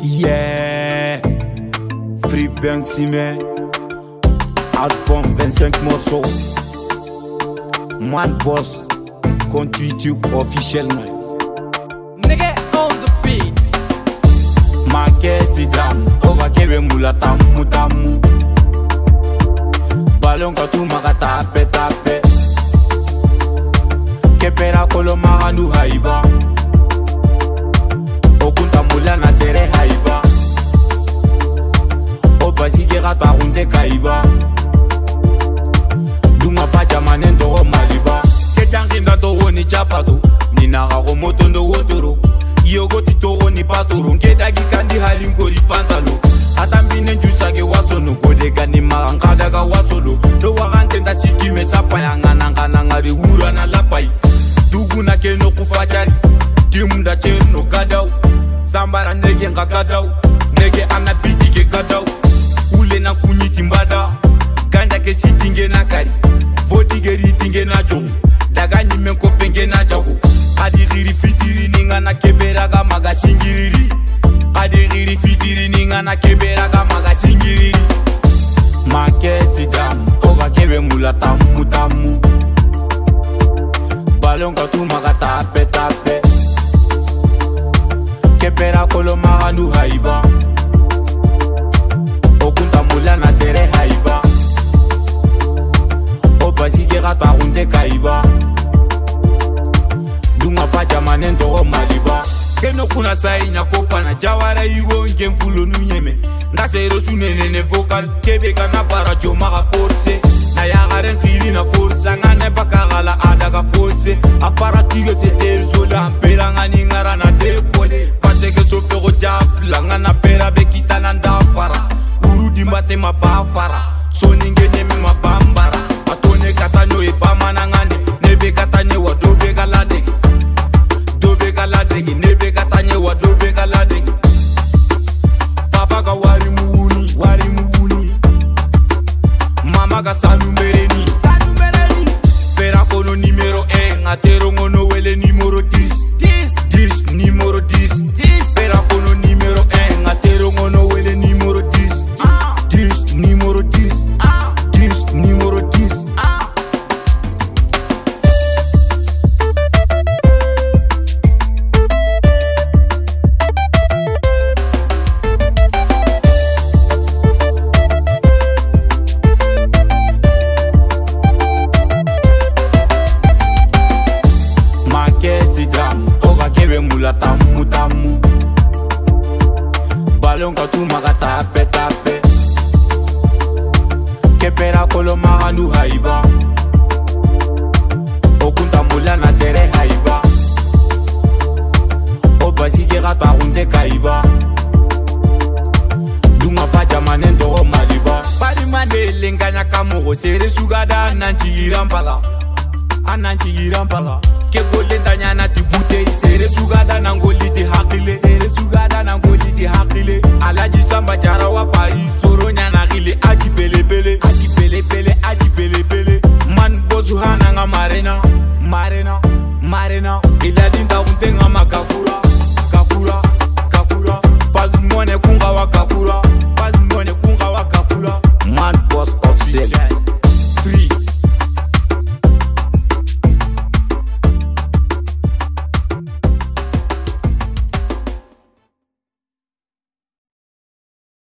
Yeah, Free Bank Simé, album 25 morceaux. Man Boss, compte YouTube officiellement. Nigga on the beat. Make sidam, oga kebe mulata mutamu. Balon katu magata tape tape. Kepera kolo magandu haiba. chapato ninakako motondo wotoro yokoti toko ni patoro ngedaki kandi halinkori pantalo atambine njusake wasono koleka ni makankadaka wasolo to wakantenda sikime sapayangananganangari urana lapai dukuna keno kufacari timunda cheno kadau sambara nege ngakadau nege ana bitike kadau ulena kunyitimbada ganda ke sitingenakari votikeritingenajo dakanyimenkofa kungena jako kadigiri fitiri ningana kebera ka maga singiriri kadigiri fitiri ningana kebera ka maga singiriri makesidam oka kebe mula tamutamu balonka tumaka tapetape kebera kolo magandu haiba okuntamula na zere haiba obasikekatwa kunte kaiba kutumwa pajama nendoko maliba kenokuna sainya kopana jawara iwo ngemvulo nunyeme ngaseirosunene nevokal kebeka na barajomaka forse nayakare nfili na forse ngane pakakala adaka forse aparatiko se erisola mpera ngani ngara na depole pateke sopeko jafula ngana pera bekitana ndafara urudimbate mabafara na tumaka tapetape kepera kolo mahandu haiba okuntambula na tere haiba obasikeka twarunde kaiba ndunga fajamane ndoko maliba balima nde elenganyaka moko seresukada nanciira mpala anaciira mpala kekolendanyana tibute seresukada na ngoli tihakile sugada nangoli di hakile alaji samba jara wa pai soro nyana gile aji pele pele aji pele pele aji pele pele man bozu hana nga marena marena marena ila dinda untenga makakuru